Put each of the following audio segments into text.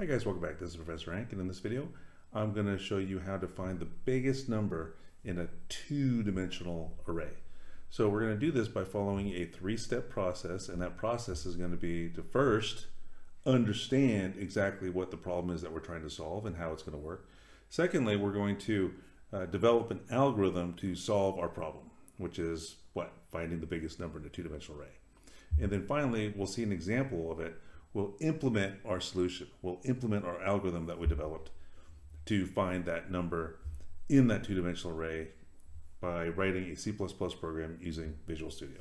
Hi guys, welcome back. This is Professor Hank and in this video I'm going to show you how to find the biggest number in a two-dimensional array. So we're going to do this by following a three-step process and that process is going to be to first understand exactly what the problem is that we're trying to solve and how it's going to work. Secondly, we're going to uh, develop an algorithm to solve our problem, which is what? Finding the biggest number in a two-dimensional array. And then finally, we'll see an example of it we'll implement our solution. We'll implement our algorithm that we developed to find that number in that two-dimensional array by writing a C++ program using Visual Studio.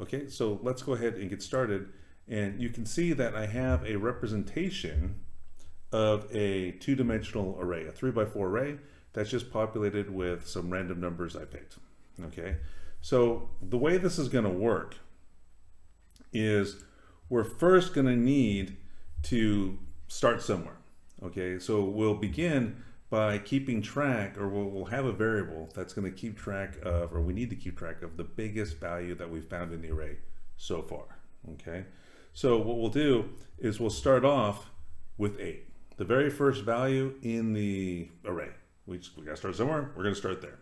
Okay, so let's go ahead and get started. And you can see that I have a representation of a two-dimensional array, a three by four array that's just populated with some random numbers I picked. Okay, so the way this is going to work is we're first going to need to start somewhere. Okay, so we'll begin by keeping track, or we'll, we'll have a variable that's going to keep track of, or we need to keep track of the biggest value that we've found in the array so far. Okay, so what we'll do is we'll start off with 8, the very first value in the array. We, just, we got to start somewhere, we're going to start there.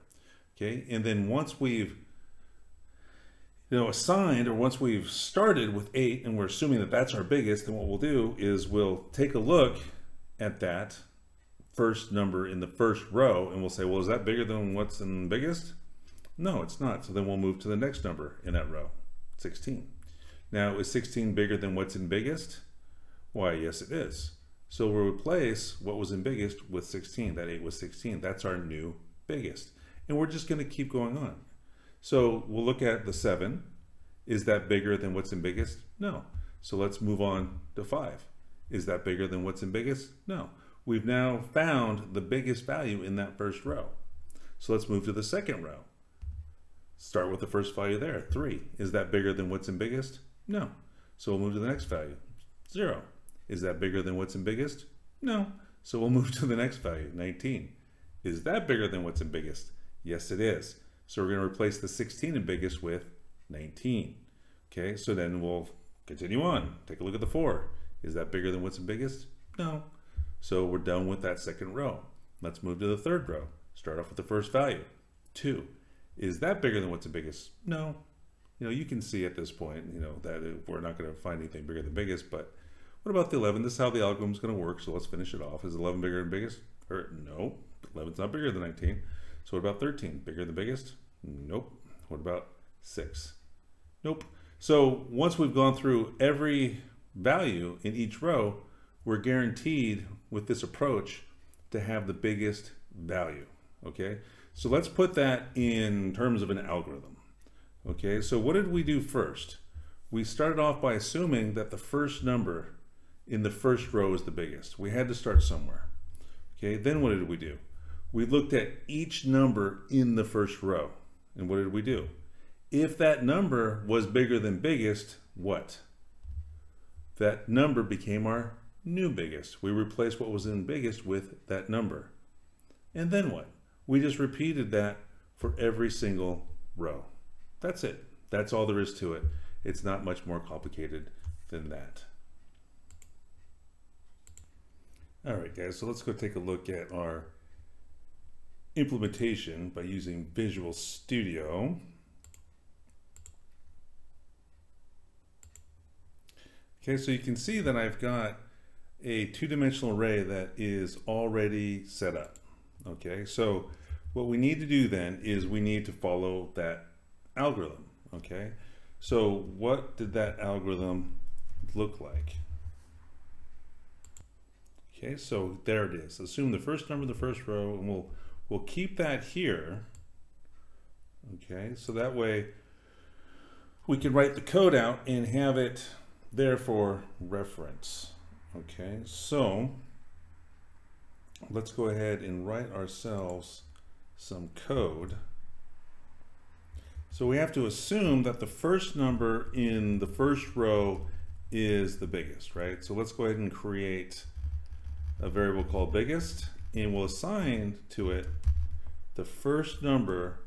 Okay, and then once we've you know, assigned, or once we've started with eight and we're assuming that that's our biggest, then what we'll do is we'll take a look at that first number in the first row and we'll say, well, is that bigger than what's in biggest? No, it's not. So then we'll move to the next number in that row, 16. Now, is 16 bigger than what's in biggest? Why, yes, it is. So we'll replace what was in biggest with 16. That 8 was 16. That's our new biggest. And we're just going to keep going on. So we'll look at the 7. Is that bigger than what's in biggest? No. So let's move on to 5. Is that bigger than what's in biggest? No. We've now found the biggest value in that first row. So let's move to the second row. Start with the first value there, 3. Is that bigger than what's in biggest? No. So we'll move to the next value, 0. Is that bigger than what's in biggest? No. So we'll move to the next value, 19. Is that bigger than what's in biggest? Yes, it is. So we're going to replace the 16 in biggest with 19. Okay, so then we'll continue on. Take a look at the 4. Is that bigger than what's in biggest? No. So we're done with that second row. Let's move to the third row. Start off with the first value, 2. Is that bigger than what's in biggest? No. You know, you can see at this point, you know, that we're not going to find anything bigger than biggest, but what about the 11? This is how the algorithm is going to work, so let's finish it off. Is 11 bigger than biggest? Or no, 11's not bigger than 19. So what about 13? Bigger than biggest? Nope. What about 6? Nope. So once we've gone through every value in each row, we're guaranteed with this approach to have the biggest value. Okay, so let's put that in terms of an algorithm. Okay, so what did we do first? We started off by assuming that the first number in the first row is the biggest. We had to start somewhere. Okay, then what did we do? We looked at each number in the first row. And what did we do? If that number was bigger than biggest, what? That number became our new biggest. We replaced what was in biggest with that number. And then what? We just repeated that for every single row. That's it. That's all there is to it. It's not much more complicated than that. All right, guys, so let's go take a look at our implementation by using Visual Studio. Okay, so you can see that I've got a two-dimensional array that is already set up. Okay, so what we need to do then is we need to follow that algorithm. Okay, so what did that algorithm look like? Okay, so there it is. Assume the first number the first row, and we'll We'll keep that here. Okay, so that way we can write the code out and have it there for reference. Okay, so let's go ahead and write ourselves some code. So we have to assume that the first number in the first row is the biggest, right? So let's go ahead and create a variable called biggest and we'll assign to it the first number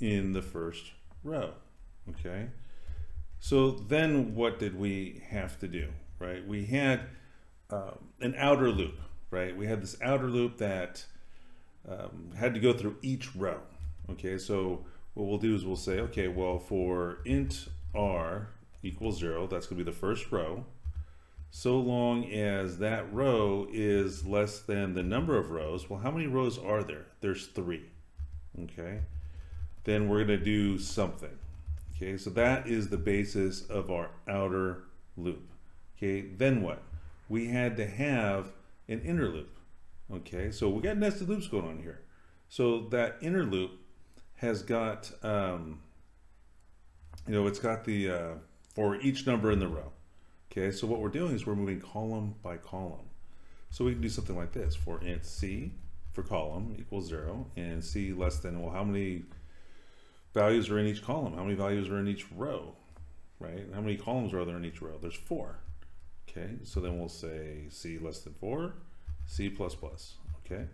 in the first row, okay? So then what did we have to do, right? We had um, an outer loop, right? We had this outer loop that um, had to go through each row. Okay, so what we'll do is we'll say, okay, well, for int r equals zero, that's gonna be the first row. So long as that row is less than the number of rows, well, how many rows are there? There's three, okay? Then we're gonna do something. Okay, so that is the basis of our outer loop. Okay, then what? We had to have an inner loop. Okay, so we got nested loops going on here. So that inner loop has got, um, you know, it's got the, uh, for each number in the row. Okay, so what we're doing is we're moving column by column. So we can do something like this for int c for column equals zero and c less than, well, how many values are in each column? How many values are in each row, right? How many columns are there in each row? There's four. Okay, so then we'll say c less than four, c plus plus, okay?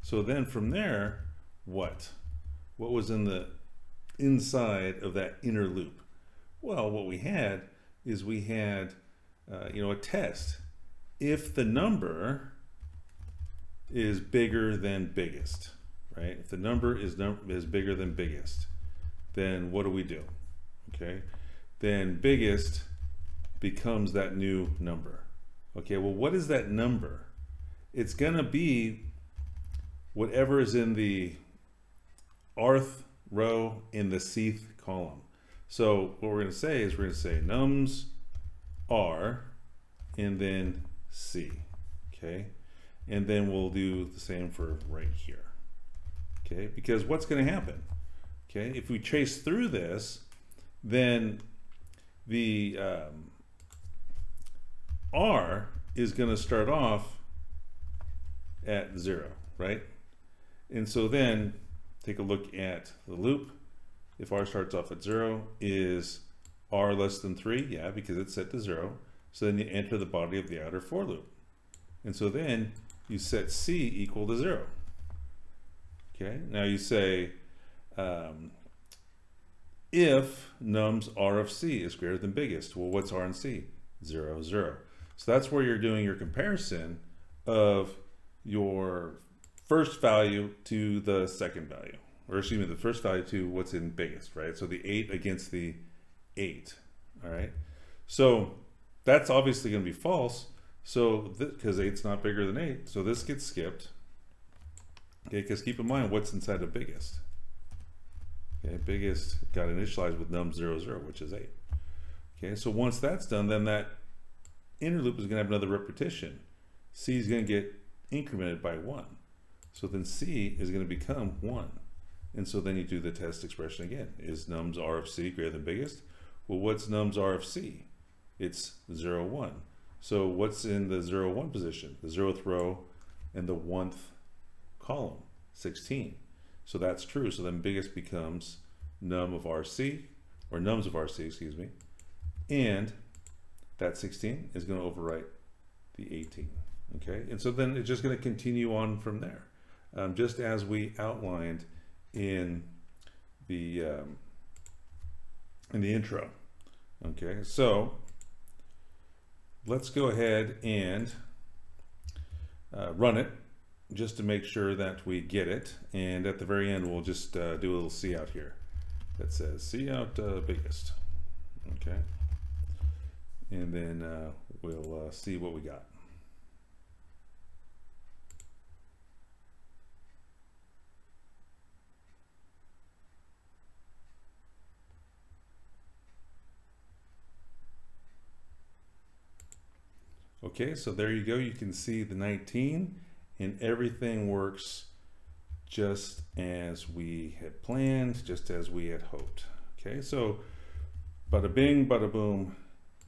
So then from there, what? What was in the inside of that inner loop? Well, what we had is we had, uh, you know, a test. If the number is bigger than biggest, right? If the number is, num is bigger than biggest, then what do we do? Okay, then biggest becomes that new number. Okay, well, what is that number? It's gonna be whatever is in the rth row in the cth column. So what we're gonna say is we're gonna say nums r and then c, okay? And then we'll do the same for right here, okay? Because what's gonna happen? Okay, if we trace through this, then the um, R is going to start off at zero, right? And so then take a look at the loop. If R starts off at zero, is R less than three? Yeah, because it's set to zero. So then you enter the body of the outer for loop. And so then you set C equal to zero. Okay, now you say, um, if nums r of c is greater than biggest. Well, what's r and c? 0, 0. So that's where you're doing your comparison of your first value to the second value, or excuse me, the first value to what's in biggest, right? So the 8 against the 8, all right? So that's obviously going to be false, so because eight's not bigger than 8, so this gets skipped. Okay, because keep in mind what's inside the biggest. Okay, biggest got initialized with num 0, 0, which is 8. Okay, so once that's done, then that inner loop is going to have another repetition. C is going to get incremented by 1. So then C is going to become 1. And so then you do the test expression again. Is nums R of C greater than biggest? Well, what's nums R of C? It's 0, 1. So what's in the 0, 1 position? The 0th row and the 1th column, 16. So that's true. So then biggest becomes num of RC, or nums of RC, excuse me. And that 16 is going to overwrite the 18. Okay, and so then it's just going to continue on from there, um, just as we outlined in the um, in the intro. Okay, so let's go ahead and uh, run it just to make sure that we get it. And at the very end, we'll just uh, do a little cout here that says cout uh, biggest. Okay. And then uh, we'll uh, see what we got. Okay, so there you go. You can see the 19 and everything works just as we had planned, just as we had hoped. Okay, so bada bing, bada boom,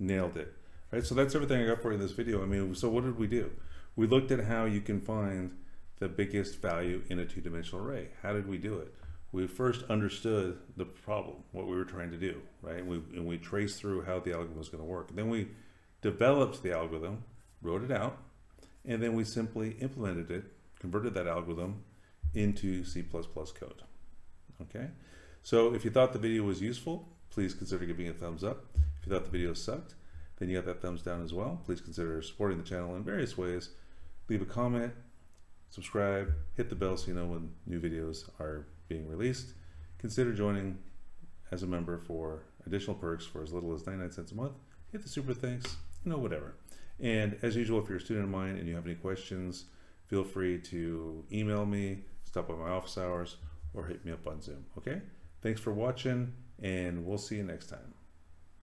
nailed it. All right, so that's everything I got for you in this video. I mean, so what did we do? We looked at how you can find the biggest value in a two-dimensional array. How did we do it? We first understood the problem, what we were trying to do, right? And we, and we traced through how the algorithm was going to work. And then we developed the algorithm, wrote it out, and then we simply implemented it, converted that algorithm into C++ code. Okay, so if you thought the video was useful, please consider giving it a thumbs up. If you thought the video sucked, then you got that thumbs down as well. Please consider supporting the channel in various ways. Leave a comment, subscribe, hit the bell so you know when new videos are being released. Consider joining as a member for additional perks for as little as 99 cents a month. Hit the super thanks, you know, whatever. And as usual, if you're a student of mine and you have any questions, feel free to email me, stop by my office hours, or hit me up on Zoom. Okay? Thanks for watching, and we'll see you next time.